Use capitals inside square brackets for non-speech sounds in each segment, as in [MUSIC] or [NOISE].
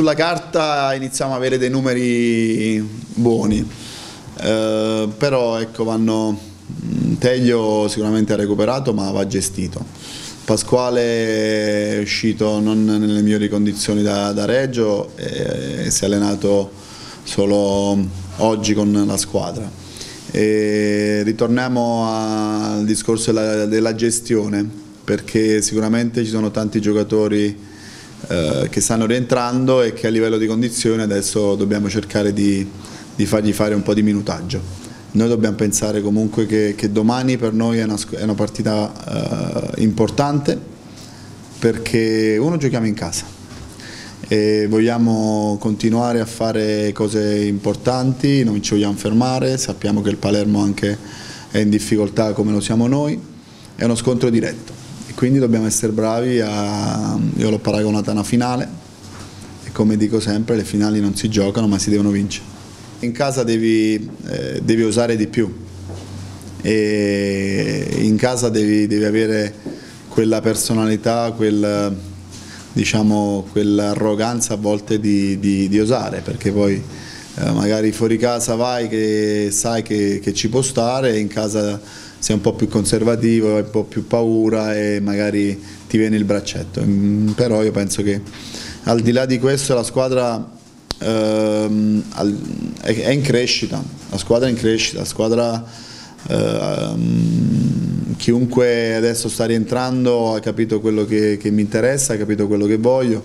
sulla carta iniziamo a avere dei numeri buoni, eh, però ecco vanno, mm, Teglio sicuramente ha recuperato ma va gestito. Pasquale è uscito non nelle migliori condizioni da, da Reggio e si è allenato solo oggi con la squadra. E ritorniamo al discorso della, della, gestione perché sicuramente ci sono tanti giocatori eh, che stanno rientrando e che a livello di condizione adesso dobbiamo cercare di, di fargli fare un po' di minutaggio. Noi dobbiamo pensare comunque che, che domani per noi è una, è una partita eh, importante perché uno giochiamo in casa e vogliamo continuare a fare cose importanti, non ci vogliamo fermare, sappiamo che il Palermo anche è in difficoltà come lo siamo noi, è uno scontro diretto quindi dobbiamo essere bravi a, io l'ho paragonata a una finale e come dico sempre le finali non si giocano ma si devono vincere. In casa devi, eh, devi osare di più e in casa devi, devi avere quella personalità, quel diciamo, quell'arroganza a volte di, di, di, osare, perché poi eh, magari fuori casa vai che sai che, che, ci può stare, in casa sei un po' più conservativo, hai un po' più paura e magari ti viene il braccetto. Mm, però io penso che al di là di questo la squadra ehm, è in crescita, la squadra è in crescita, la squadra ehm, chiunque adesso sta rientrando ha capito quello che, che, mi interessa, ha capito quello che voglio,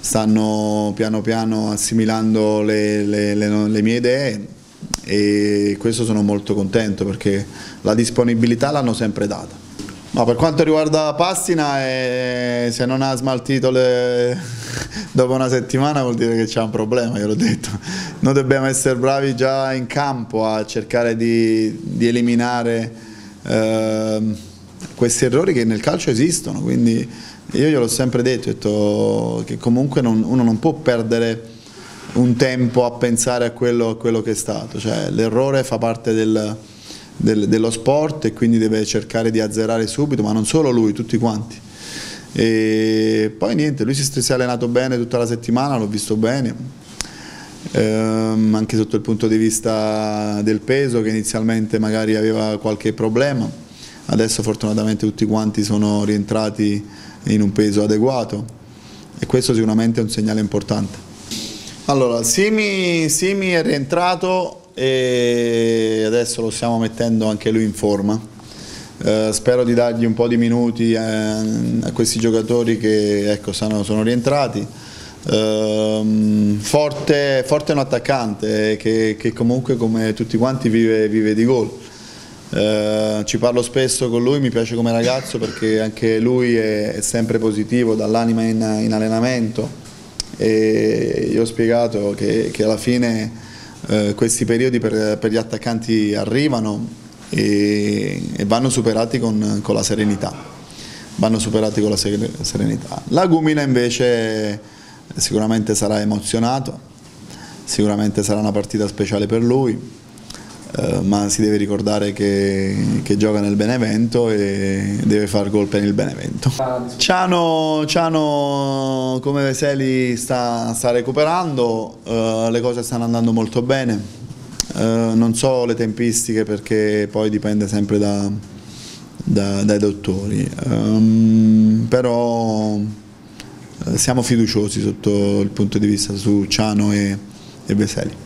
stanno piano piano assimilando le, le, le, le mie idee e questo sono molto contento perché la disponibilità l'hanno sempre data. No, per quanto riguarda Passina, eh, se non ha smaltito le... [LAUGHS] dopo una settimana vuol dire che c'è un problema, gliel'ho detto. Noi dobbiamo essere bravi già in campo a cercare di, di eliminare eh, questi errori che nel calcio esistono, quindi io gliel'ho sempre detto, detto che comunque non, uno non può perdere un tempo a pensare a quello, a quello che è stato, cioè, l'errore fa parte del del, dello sport e quindi deve cercare di azzerare subito, ma non solo lui, tutti quanti. E poi niente, lui si, è allenato bene tutta la settimana, l'ho visto bene, ehm, anche sotto il punto di vista del peso che inizialmente magari aveva qualche problema, adesso fortunatamente tutti quanti sono rientrati in un peso adeguato e questo sicuramente è un segnale importante. Allora, Simi, Simi è rientrato e adesso lo stiamo mettendo anche lui in forma. Eh, spero di dargli un po' di minuti a, a questi giocatori che ecco, sono, sono rientrati. Eh, forte, forte è un attaccante che, che, comunque come tutti quanti vive, vive di gol. Eh, ci parlo spesso con lui, mi piace come ragazzo perché anche lui è, è sempre positivo, dall'anima in, in, allenamento e io ho spiegato che, che alla fine eh, questi periodi per, per, gli attaccanti arrivano e, e vanno superati con, con, la serenità. Vanno superati con la serenità. La Gumina invece sicuramente sarà emozionato, sicuramente sarà una partita speciale per lui eh, ma si deve ricordare che, che, gioca nel Benevento e deve far gol per il Benevento. Ciano, Ciano come Veseli sta, sta recuperando, uh, le cose stanno andando molto bene, uh, non so le tempistiche perché poi dipende sempre da, da, dai dottori, um, però siamo fiduciosi sotto il punto di vista su Ciano e, e Veseli.